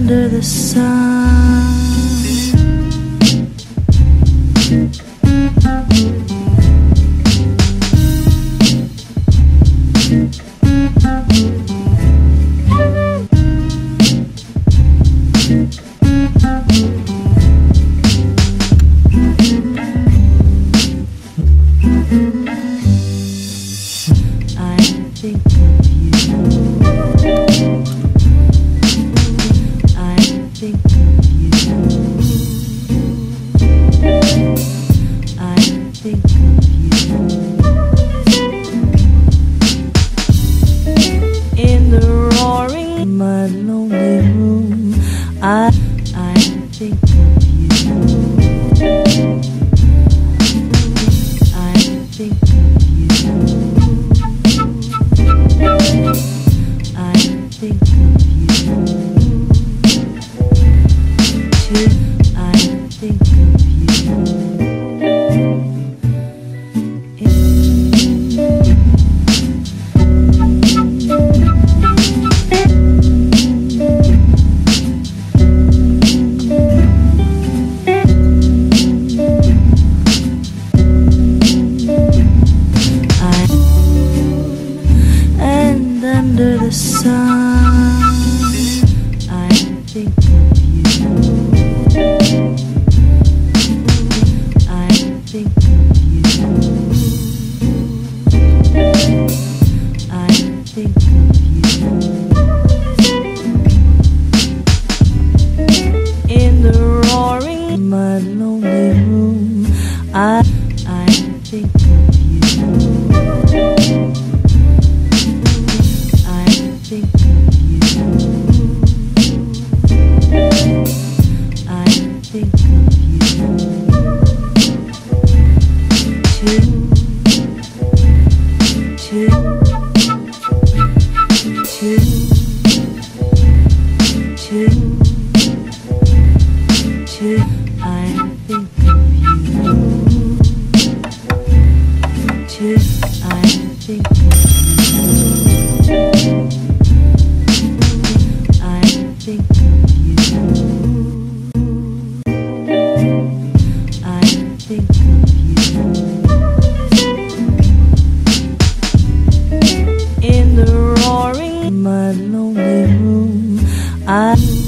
under the sun. lonely room. I lonely room, I I think of you. Of you. I think of you, I think of you in the roaring, my lonely room, I.